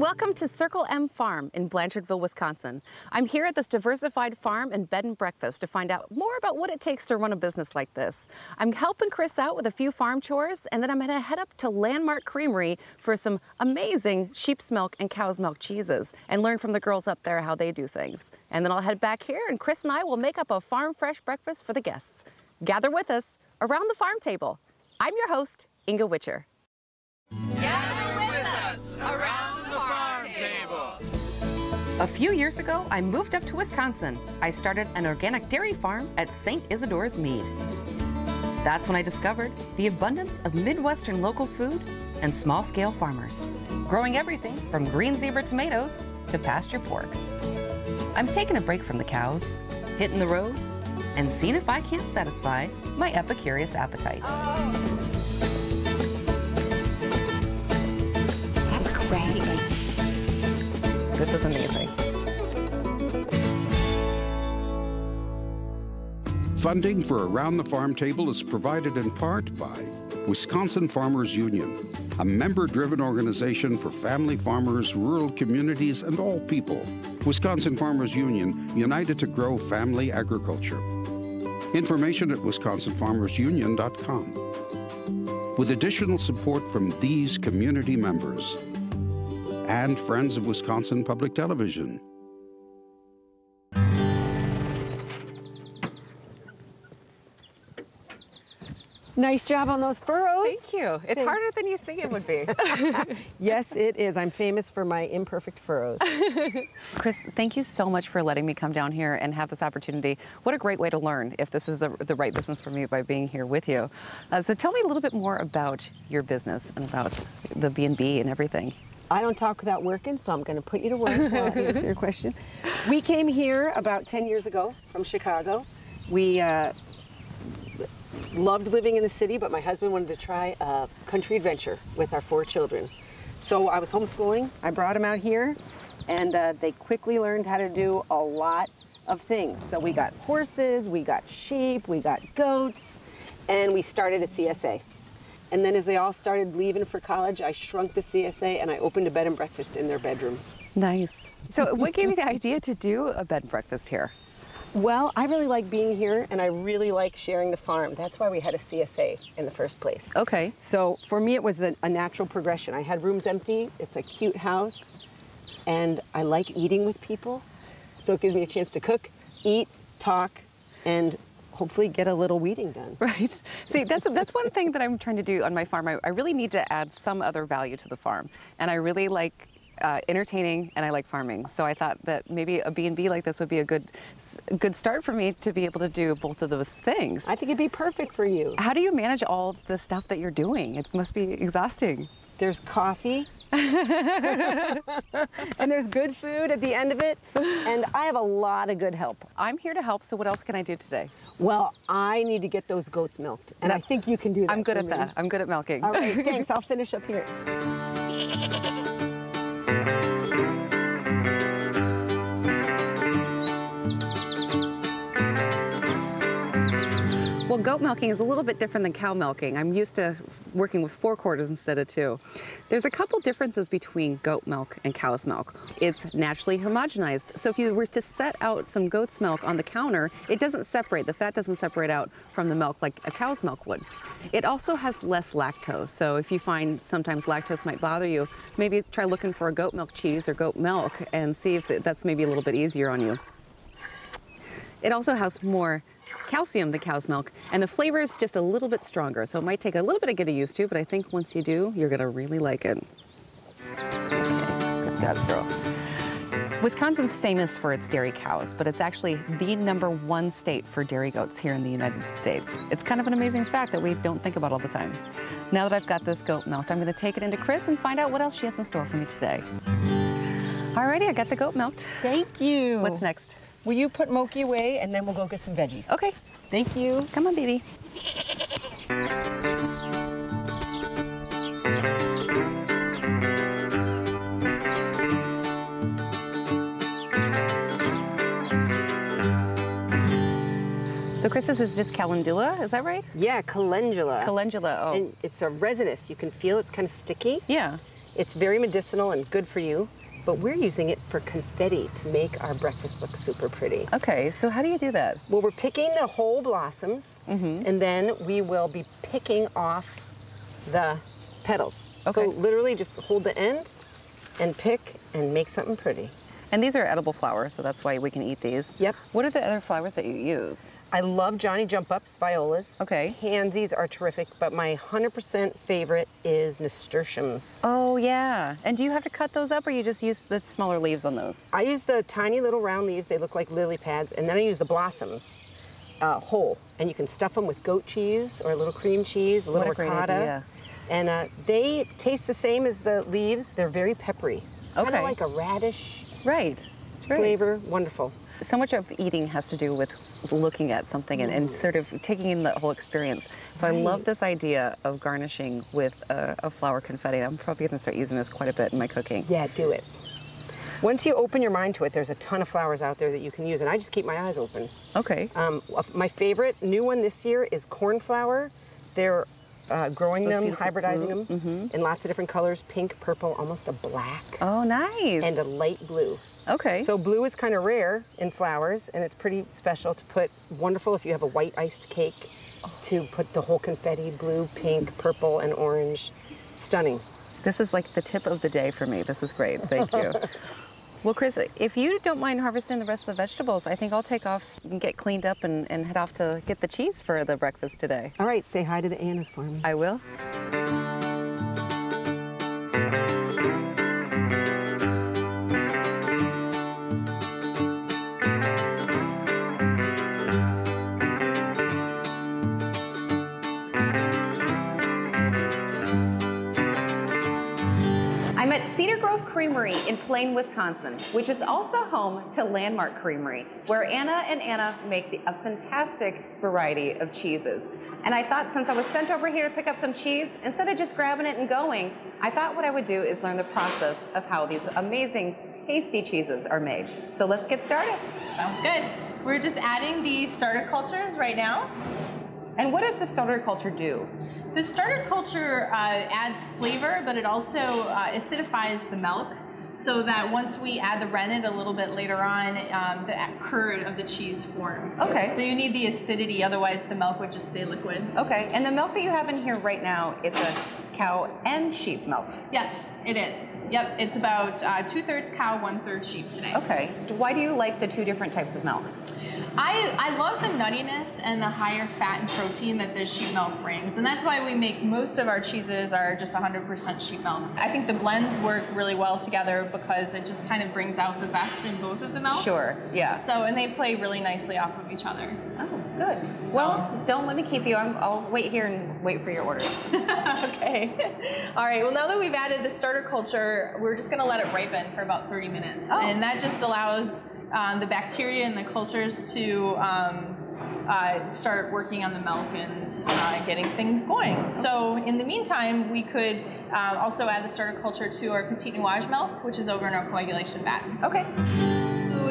welcome to Circle M Farm in Blanchardville, Wisconsin. I'm here at this diversified farm and bed and breakfast to find out more about what it takes to run a business like this. I'm helping Chris out with a few farm chores, and then I'm gonna head up to Landmark Creamery for some amazing sheep's milk and cow's milk cheeses and learn from the girls up there how they do things. And then I'll head back here, and Chris and I will make up a farm fresh breakfast for the guests. Gather with us around the farm table. I'm your host, Inga Witscher. Gather with us around. A few years ago, I moved up to Wisconsin. I started an organic dairy farm at St. Isidore's Mead. That's when I discovered the abundance of Midwestern local food and small scale farmers, growing everything from green zebra tomatoes to pasture pork. I'm taking a break from the cows, hitting the road, and seeing if I can't satisfy my epicurious appetite. That's great. This is amazing. Funding for Around the Farm Table is provided in part by Wisconsin Farmers Union, a member driven organization for family farmers, rural communities, and all people. Wisconsin Farmers Union, united to grow family agriculture. Information at wisconsinfarmersunion.com. With additional support from these community members and Friends of Wisconsin Public Television. Nice job on those furrows. Thank you. It's Thank- harder than you think it would be. Yes, it is. I'm famous for my imperfect furrows. Chris, thank you so much for letting me come down here and have this opportunity. What a great way to learn if this is the, the right business for me by being here with you. Uh, so tell me a little bit more about your business and about the B&B and everything. I don't talk without working, so I'm going to put you to work while I answer your question. We came here about 10 years ago from Chicago. We uh, loved living in the city, but my husband wanted to try a country adventure with our four children. So I was homeschooling. I brought them out here, and uh, they quickly learned how to do a lot of things. So we got horses, we got sheep, we got goats, and we started a CSA. And then as they all started leaving for college, I shrunk the CSA and I opened a bed and breakfast in their bedrooms. Nice. So what gave you the idea to do a bed and breakfast here? Well, I really like being here and I really like sharing the farm. That's why we had a CSA in the first place. Okay. So for me, it was a, a natural progression. I had rooms empty, it's a cute house, and I like eating with people. So it gives me a chance to cook, eat, talk, and hopefully get a little weeding done. Right. See, that's that's one thing that I'm trying to do on my farm. I, I really need to add some other value to the farm, and I really like uh, entertaining and I like farming. So I thought that maybe a B&B like this would be a good good start for me to be able to do both of those things. I think it'd be perfect for you. How do you manage all the stuff that you're doing? It must be exhausting. There's coffee. and there's good food at the end of it. And I have a lot of good help. I'm here to help, so what else can I do today? Well, I need to get those goats milked. And I think you can do that. I'm good at me. that. I'm good at milking. All right, thanks. I'll finish up here. Goat milking is a little bit different than cow milking. I'm used to working with four quarters instead of two. There's a couple differences between goat milk and cow's milk. It's naturally homogenized. So if you were to set out some goat's milk on the counter, it doesn't separate. The fat doesn't separate out from the milk like a cow's milk would. It also has less lactose. So if you find sometimes lactose might bother you, maybe try looking for a goat milk cheese or goat milk and see if that's maybe a little bit easier on you. It also has more calcium the cow's milk, and the flavor is just a little bit stronger. So it might take a little bit of getting used to, but I think once you do, you're gonna really like it. Good job, girl. Wisconsin's famous for its dairy cows, but it's actually the number one state for dairy goats here in the United States. It's kind of an amazing fact that we don't think about all the time. Now that I've got this goat milked, I'm gonna take it into Chris and find out what else she has in store for me today. Alrighty, I got the goat milked. Thank you. What's next? Will you put Moki away and then we'll go get some veggies? Okay, Thank you. come on, baby. So Chris, this is just calendula, is that right? Yeah, calendula. Calendula, oh. And it's a resinous. You can feel it's kind of sticky. yeah. It's very medicinal and good for you, but we're using it for confetti to make our breakfast look super pretty. Okay, so how do you do that? Well, we're picking the whole blossoms, Mm-hmm. and then we will be picking off the petals. So Okay. literally just hold the end and pick and make something pretty. And these are edible flowers, so that's why we can eat these. Yep. What are the other flowers that you use? I love Johnny Jump Ups, violas. Okay. Pansies are terrific, but my 100% favorite is nasturtiums. Oh, yeah. And do you have to cut those up or you just use the smaller leaves on those? I use the tiny little round leaves, they look like lily pads, and then I use the blossoms uh, whole. And you can stuff them with goat cheese or a little cream cheese, a little What a great ricotta. idea. And uh, they taste the same as the leaves. They're very peppery. Okay. Kind of like a radish Right. Right. flavor. Wonderful. So much of eating has to do with looking at something and, and sort of taking in the whole experience. So I love this idea of garnishing with a, a flower confetti. I'm probably going to start using this quite a bit in my cooking. Yeah, do it. Once you open your mind to it, there's a ton of flowers out there that you can use, and I just keep my eyes open. Okay. Um, my favorite new one this year is cornflower. They're uh, growing Those them, hybridizing blue. them in lots of different colors pink, purple, almost a black, Oh, nice. and a light blue. okay. So, blue is kind of rare in flowers, and it's pretty special to put. Wonderful if you have a white iced cake to put the whole confetti blue, pink, purple, and orange. Stunning. This is like the tip of the day for me. This is great. Thank you. well, Chris, if you don't mind harvesting the rest of the vegetables, I think I'll take off and get cleaned up and, and head off to get the cheese for the breakfast today. All right, say hi to the Annas for me. I will. I'm at Cedar Grove Creamery in Plain, Wisconsin, which is also home to Landmark Creamery, where Anna and Anna make the, a fantastic variety of cheeses. And I thought since I was sent over here to pick up some cheese, instead of just grabbing it and going, I thought what I would do is learn the process of how these amazing, tasty cheeses are made. So let's get started. Sounds good. We're just adding the starter cultures right now. And what does the starter culture do? The starter culture uh, adds flavor, but it also uh, acidifies the milk so that once we add the rennet a little bit later on, um, the curd of the cheese forms. Okay. So you need the acidity, otherwise the milk would just stay liquid. Okay, and the milk that you have in here right now, it's a cow and sheep milk. Yes, it is. Yep, it's about uh, two thirds cow, one third sheep today. Okay, why do you like the two different types of milk? I, I love the nuttiness and the higher fat and protein that the sheep milk brings, and that's why we make most of our cheeses are just 100% sheep milk. I think the blends work really well together because it just kind of brings out the best in both of the milks. Sure, yeah. So, and they play really nicely off of each other. Oh, good. Well, don't let me keep you. I'm, I'll wait here and wait for your order. okay. All right. Well, now that we've added the starter culture, we're just going to let it ripen for about 30 minutes, Oh. and that just allows um, the bacteria and the cultures to um, uh, start working on the milk and uh, getting things going. So, in the meantime, we could um, also add the starter culture to our petit nuage milk, which is over in our coagulation vat. Okay.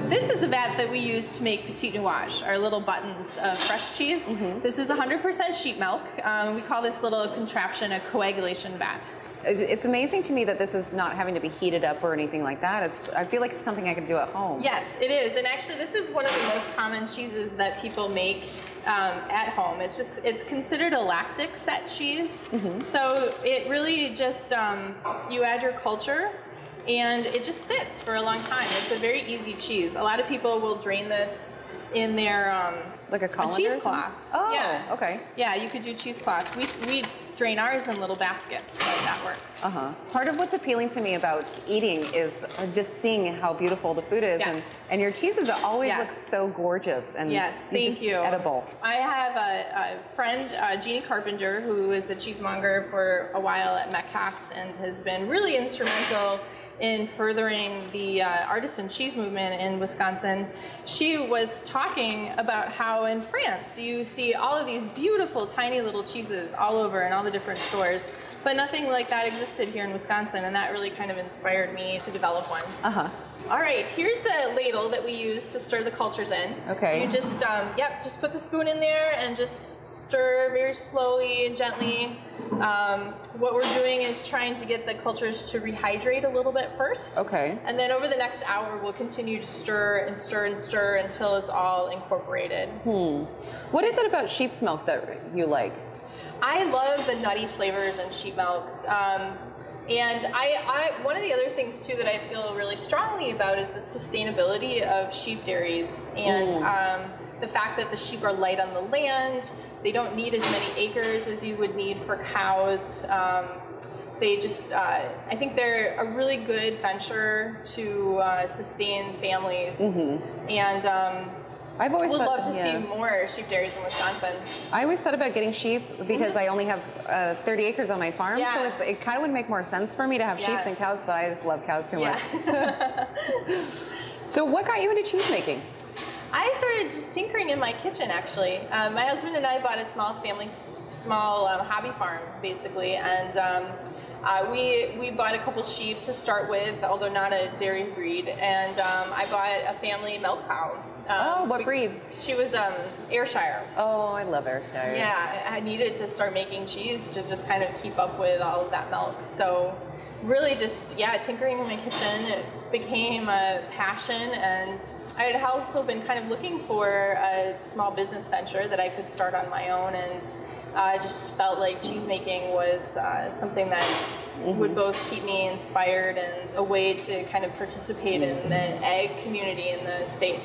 This is the vat that we use to make petit nuage, our little buttons of fresh cheese. This is 100% sheep milk. Um, we call this little contraption a coagulation vat. It's amazing to me that this is not having to be heated up or anything like that. It's. I feel like it's something I could do at home. Yes, it is. And actually, this is one of the most common cheeses that people make um, at home. It's just, it's considered a lactic set cheese. So it really just, um, you add your culture and it just sits for a long time. It's a very easy cheese. A lot of people will drain this in their um, Like a colander or cheesecloth. Oh, yeah. okay. Yeah, you could do cheesecloth. We, we drain ours in little baskets, but that works. Uh-huh. Part of what's appealing to me about eating is uh, just seeing how beautiful the food is, and, Yes. and your cheeses always Yes. look so gorgeous and Yes, thank you. Edible. I have a, a friend, uh, Jeannie Carpenter, who is a cheesemonger for a while at Metcalfe's and has been really instrumental in furthering the uh, artisan cheese movement in Wisconsin. She was talking about how in France you see all of these beautiful tiny little cheeses all over in all the different stores, but nothing like that existed here in Wisconsin, and that really kind of inspired me to develop one. Uh huh. All right, here's the ladle that we use to stir the cultures in. Okay. You just, um, yep, just put the spoon in there and just stir very slowly and gently. Um, what we're doing is trying to get the cultures to rehydrate a little bit first. Okay. And then over the next hour, we'll continue to stir and stir and stir until it's all incorporated. Hmm. What is it about sheep's milk that you like? I love the nutty flavors in sheep milks. Um, and I, I, one of the other things too that I feel really strongly about is the sustainability of sheep dairies and um, the fact that the sheep are light on the land. They don't need as many acres as you would need for cows. Um, they just, uh, I think they're a really good venture to uh, sustain families. And um, I've always would thought- love to yeah. see more sheep dairies in Wisconsin. I always thought about getting sheep because I only have uh, 30 acres on my farm, so Yeah. it's, it kind of would make more sense for me to have sheep than cows, but I just love cows too much. So what got you into cheese making? I started just tinkering in my kitchen actually. Um, my husband and I bought a small family, small um, hobby farm basically, and um, uh, we we bought a couple sheep to start with, although not a dairy breed, and um, I bought a family milk cow. Um, Oh, what breed? She was um, Ayrshire. Oh, I love Ayrshire. Yeah, I needed to start making cheese to just kind of keep up with all of that milk. So, really, just yeah, tinkering in my kitchen it became a passion, and I had also been kind of looking for a small business venture that I could start on my own, and uh, I just felt like cheese making was uh, something that. Would both keep me inspired and a way to kind of participate in the egg community in the state.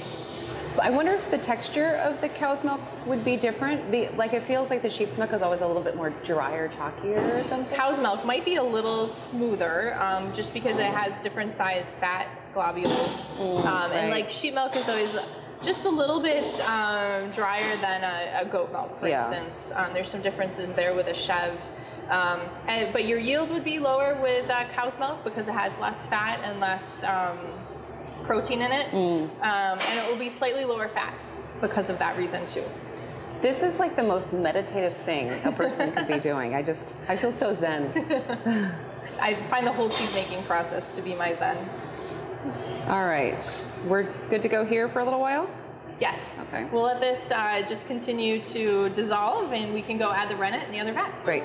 I wonder if the texture of the cow's milk would be different. Be, like it feels like the sheep's milk is always a little bit more drier, chalkier or something. Cow's milk might be a little smoother um, just because it has different size fat globules. um, right. And like sheep milk is always just a little bit um, drier than a, a goat milk, for Yeah. instance. Um, there's some differences there with a chev. Um, and, but your yield would be lower with uh, cow's milk because it has less fat and less um, protein in it. Um, and it will be slightly lower fat because of that reason too. This is like the most meditative thing a person could be doing. I just, I feel so zen. I find the whole cheese making process to be my zen. All right, we're good to go here for a little while. Yes. Okay. We'll let this uh, just continue to dissolve and we can go add the rennet and the other vat. Great.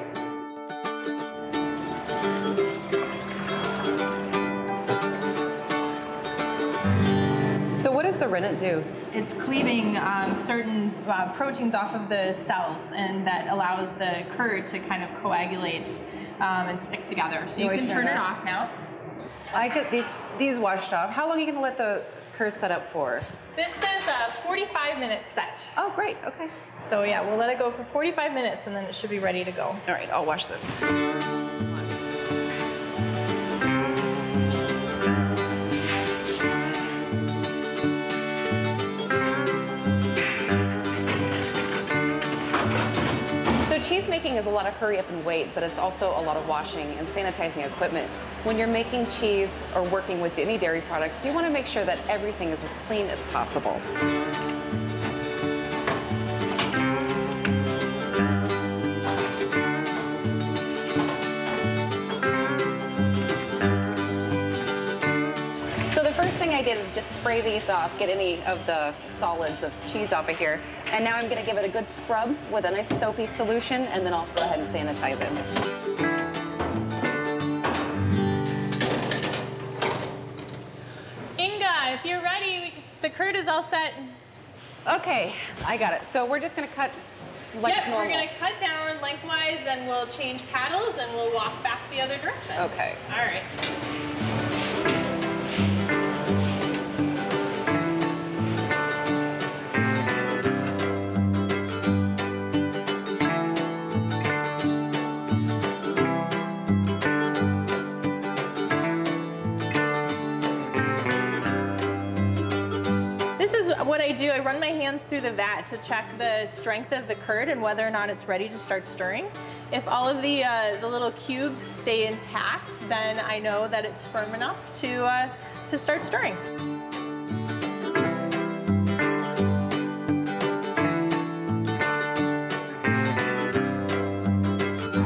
Does the rennet do? It's cleaving um, certain uh, proteins off of the cells and that allows the curd to kind of coagulate um, and stick together. So you can turn it off now. I get these these washed off. How long are you gonna let the curd set up for? This says a 45 minute set. Oh, great. Okay. So yeah, we'll let it go for 45 minutes and then it should be ready to go. All right, I'll wash this. Making is a lot of hurry up and wait, but it's also a lot of washing and sanitizing equipment. When you're making cheese or working with any dairy products, you want to make sure that everything is as clean as possible. Spray these off, get any of the solids of cheese off of here. And now I'm gonna give it a good scrub with a nice soapy solution, and then I'll go ahead and sanitize it. Inga, if you're ready, we, the curd is all set. Okay, I got it. So we're just gonna cut like yep, normal. we're gonna cut down lengthwise, then we'll change paddles and we'll walk back the other direction. Okay. All right. Do. I run my hands through the vat to check the strength of the curd and whether or not it's ready to start stirring. If all of the, uh, the little cubes stay intact, then I know that it's firm enough to, uh, to start stirring.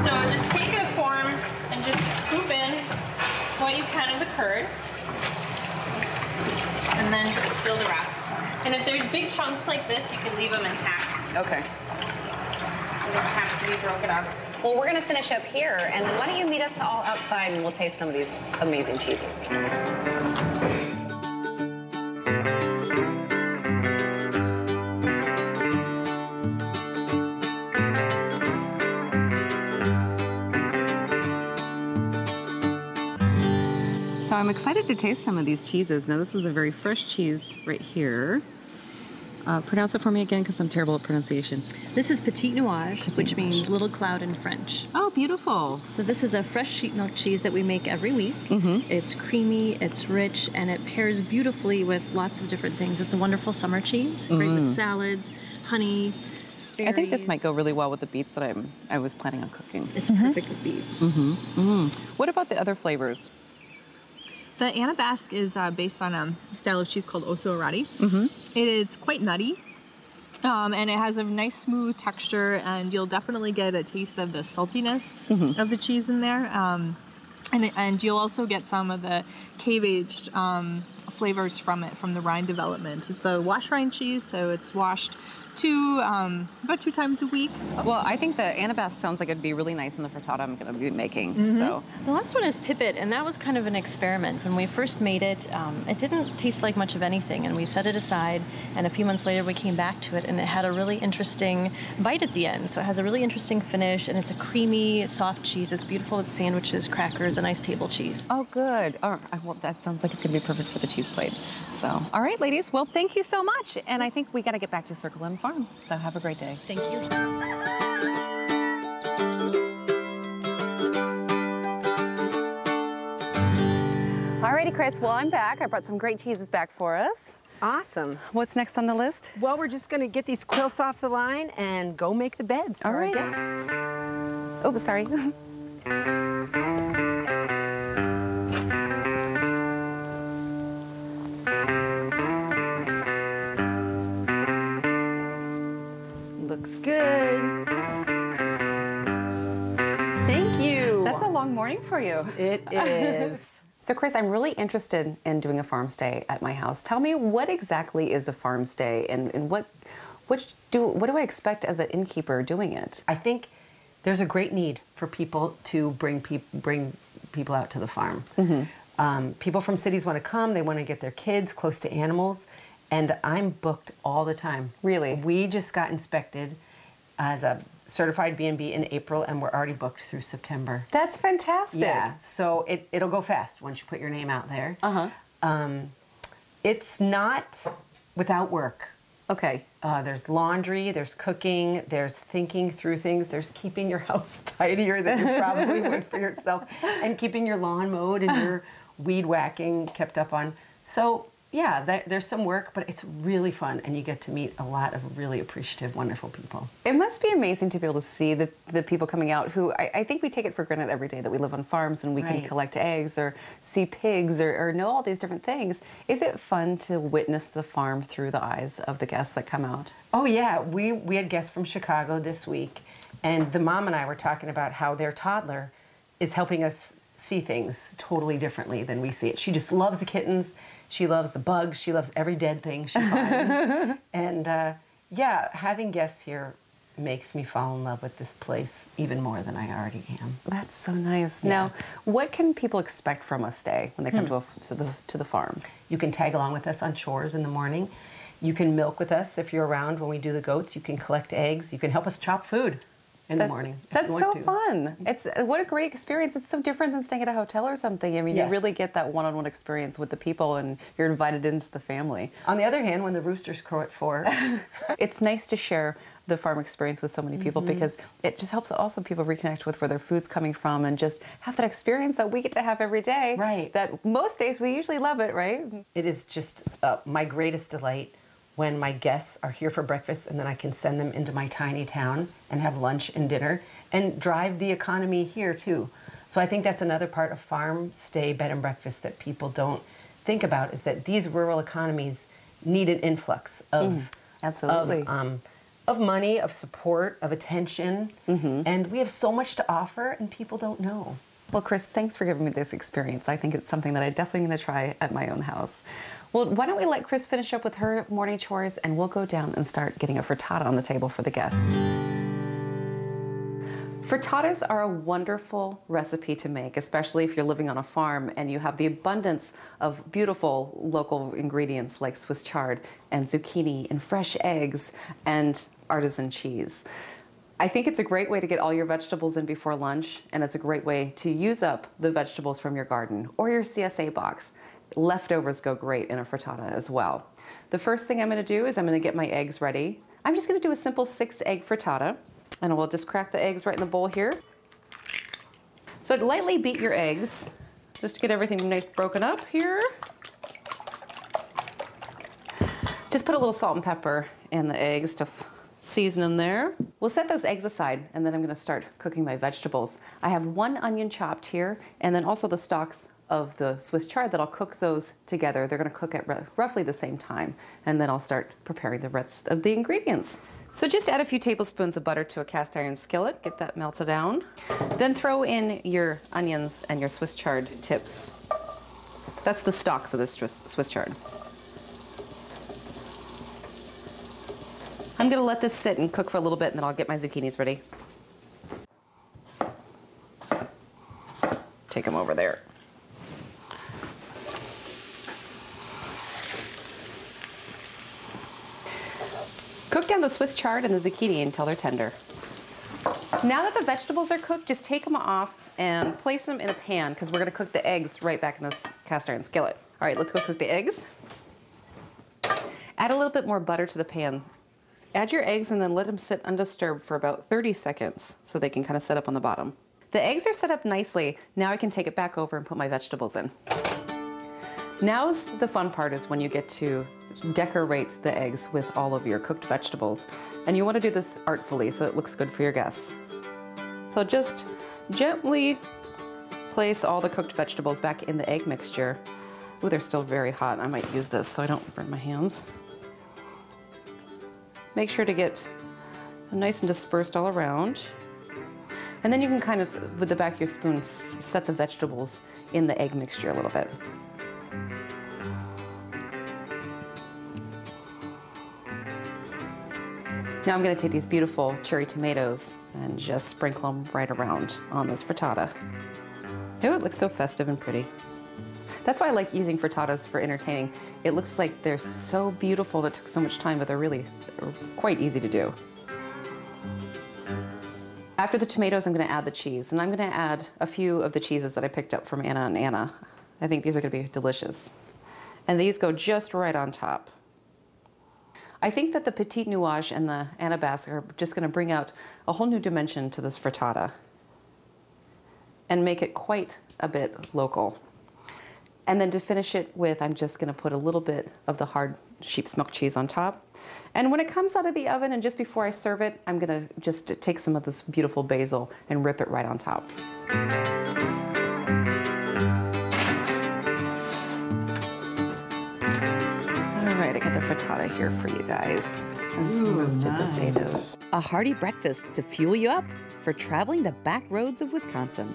So just take form and just scoop in what you can of the curd. and then just fill the rest. And if there's big chunks like this, you can leave them intact. Okay. They don't have to be broken up. Well, we're going to finish up here, and then why don't you meet us all outside and we'll taste some of these amazing cheeses. So I'm excited to taste some of these cheeses. Now, this is a very fresh cheese right here. Uh, pronounce it for me again because I'm terrible at pronunciation. This is Petit Nuage, which means little cloud in French. Oh, beautiful. So this is a fresh sheep milk cheese that we make every week. Mm-hmm. It's creamy, it's rich, and it pairs beautifully with lots of different things. It's a wonderful summer cheese, great with salads, honey. I think this berries. might go really well with the beets that I'm I was planning on cooking. It's perfect with beets. Mm-hmm. Mm. What about the other flavors? The Anabasque is uh, based on a style of cheese called Ossau-Iraty. Mm-hmm. It's quite nutty. Um, and it has a nice smooth texture, and you'll definitely get a taste of the saltiness of the cheese in there. Um, and, it- and you'll also get some of the cave aged um, flavors from it from the rind development. It's a wash rind cheese, so it's washed two um, about two times a week. Well, I think the Anabasque sounds like it'd be really nice in the frittata I'm going to be making. So, The last one is Pipit, and that was kind of an experiment. When we first made it, um, it didn't taste like much of anything, and we set it aside. And a few months later, we came back to it, and it had a really interesting bite at the end. So it has a really interesting finish, and it's a creamy, soft cheese. It's beautiful with sandwiches, crackers, a nice table cheese. oh, good. Oh, well, that sounds like it's going to be perfect for the cheese plate. So, all right, ladies. Well, thank you so much. And I think we got to get back to Circle M Farm. So, have a great day. Thank you. Alrighty, Chris. Well, I'm back. I brought some great cheeses back for us. Awesome. What's next on the list? Well, we're just going to get these quilts off the line and go make the beds for All our guests. Oh, sorry. you. It is. So, Chris, I'm really interested in doing a farm stay at my house. Tell me what exactly is a farm stay, and, and what, what do what do I expect as an innkeeper doing it? I think there's a great need for people to bring peop bring people out to the farm. Um, people from cities want to come. They want to get their kids close to animals, and I'm booked all the time. Really? We just got inspected as a certified B&B in April, and we're already booked through September. That's fantastic. Yeah, so it, it'll go fast once you put your name out there. Uh-huh. Um, it's not without work. Okay. Uh, there's laundry, there's cooking, there's thinking through things, there's keeping your house tidier than you probably would for yourself, and keeping your lawn mowed and your weed whacking kept up on. So, yeah, there's some work, but it's really fun, and you get to meet a lot of really appreciative, wonderful people. It must be amazing to be able to see the, the people coming out who I, I think we take it for granted every day that we live on farms and we can collect eggs or see pigs or, or know all these different things. Is it fun to witness the farm through the eyes of the guests that come out? Oh yeah, we we had guests from Chicago this week, and the mom and I were talking about how their toddler is helping us see things totally differently than we see it. She just loves the kittens. She loves the bugs. She loves every dead thing she finds. and uh, yeah, having guests here makes me fall in love with this place even more than I already am. That's so nice. Now, what can people expect from a stay when they come to, a, to the to the farm? You can tag along with us on chores in the morning. You can milk with us if you're around when we do the goats. You can collect eggs. You can help us chop food in the morning. That's so to. fun. It's what a great experience. It's so different than staying at a hotel or something. I mean, Yes. you really get that one-on-one experience with the people, and you're invited into the family. On the other hand, when the roosters crow at four, it's nice to share the farm experience with so many people Mm-hmm. because it just helps also people reconnect with where their food's coming from and just have that experience that we get to have every day. Right. That most days we usually love it, right? it is just uh, my greatest delight when my guests are here for breakfast and then I can send them into my tiny town and have lunch and dinner and drive the economy here too. So I think that's another part of farm stay bed and breakfast that people don't think about is that these rural economies need an influx of absolutely. of, um, of money, of support, of attention, and we have so much to offer and people don't know. Well, Chris, thanks for giving me this experience. I think it's something that I definitely going to try at my own house. Well, why don't we let Chris finish up with her morning chores and we'll go down and start getting a frittata on the table for the guests. Frittatas are a wonderful recipe to make, especially if you're living on a farm and you have the abundance of beautiful local ingredients like Swiss chard and zucchini and fresh eggs and artisan cheese. I think it's a great way to get all your vegetables in before lunch, and it's a great way to use up the vegetables from your garden or your CSA box. Leftovers go great in a frittata as well. The first thing I'm gonna do is I'm gonna get my eggs ready. I'm just gonna do a simple six egg frittata. And we'll just crack the eggs right in the bowl here. So lightly beat your eggs just to get everything nice broken up here. Just put a little salt and pepper in the eggs to season them there. We'll set those eggs aside and then I'm gonna start cooking my vegetables. I have one onion chopped here and then also the stalks of the Swiss chard that I'll cook those together. They're gonna cook at roughly the same time and then I'll start preparing the rest of the ingredients. So just add a few tablespoons of butter to a cast iron skillet, get that melted down. Then throw in your onions and your Swiss chard tips. That's the stalks of the Swiss chard. I'm gonna let this sit and cook for a little bit and then I'll get my zucchinis ready. Take them over there. Cook down the Swiss chard and the zucchini until they're tender. Now that the vegetables are cooked, just take them off and place them in a pan because we're gonna cook the eggs right back in this cast iron skillet. All right, let's go cook the eggs. Add a little bit more butter to the pan. Add your eggs and then let them sit undisturbed for about 30 seconds so they can kind of set up on the bottom. The eggs are set up nicely. Now I can take it back over and put my vegetables in. Now's the fun part is when you get to decorate the eggs with all of your cooked vegetables. And you want to do this artfully so it looks good for your guests. So just gently place all the cooked vegetables back in the egg mixture. Ooh, they're still very hot. I might use this so I don't burn my hands. Make sure to get nice and dispersed all around. And then you can kind of, with the back of your spoon, set the vegetables in the egg mixture a little bit. Now I'm gonna take these beautiful cherry tomatoes and just sprinkle them right around on this frittata. Oh, it looks so festive and pretty. That's why I like using frittatas for entertaining. It looks like they're so beautiful it took so much time, but they're really they're quite easy to do. After the tomatoes, I'm gonna add the cheese, and I'm gonna add a few of the cheeses that I picked up from Anna and Anna. I think these are gonna be delicious. And these go just right on top. I think that the Petit Nuage and the Anabasque are just going to bring out a whole new dimension to this frittata and make it quite a bit local. And then to finish it with, I'm just going to put a little bit of the hard sheep's milk cheese on top. And when it comes out of the oven and just before I serve it, I'm going to just take some of this beautiful basil and rip it right on top. Frittata here for you guys and some Ooh, roasted nice. potatoes. A hearty breakfast to fuel you up for traveling the back roads of Wisconsin.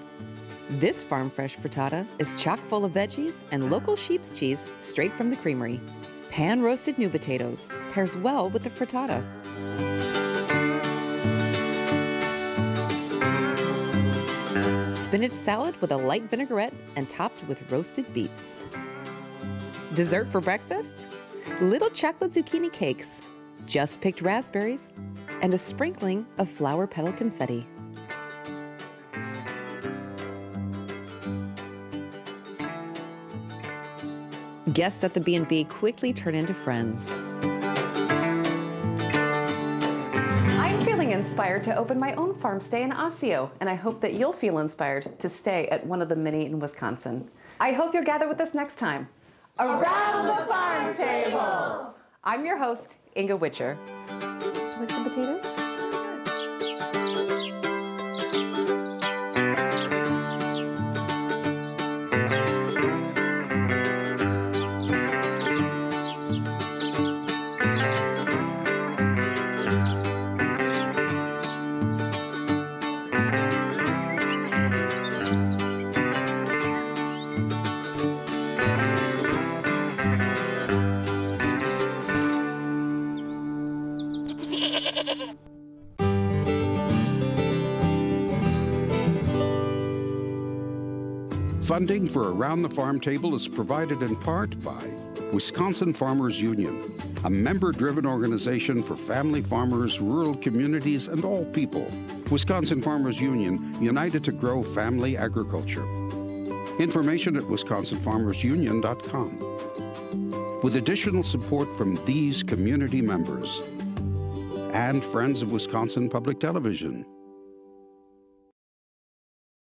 This farm fresh frittata is chock full of veggies and local sheep's cheese straight from the creamery. Pan roasted new potatoes pairs well with the frittata. Spinach salad with a light vinaigrette and topped with roasted beets. Dessert for breakfast? Little chocolate zucchini cakes, just picked raspberries, and a sprinkling of flower petal confetti. Guests at the B&B quickly turn into friends. I'm feeling inspired to open my own farm stay in Osseo, and I hope that you'll feel inspired to stay at one of the many in Wisconsin. I hope you'll gather with us next time. Around the Farm Table. I'm your host, Inga Witscher. Would you like some potatoes? Funding for Around the Farm Table is provided in part by Wisconsin Farmers Union, a member driven organization for family farmers, rural communities, and all people. Wisconsin Farmers Union, united to grow family agriculture. Information at wisconsinfarmersunion.com. With additional support from these community members and Friends of Wisconsin Public Television.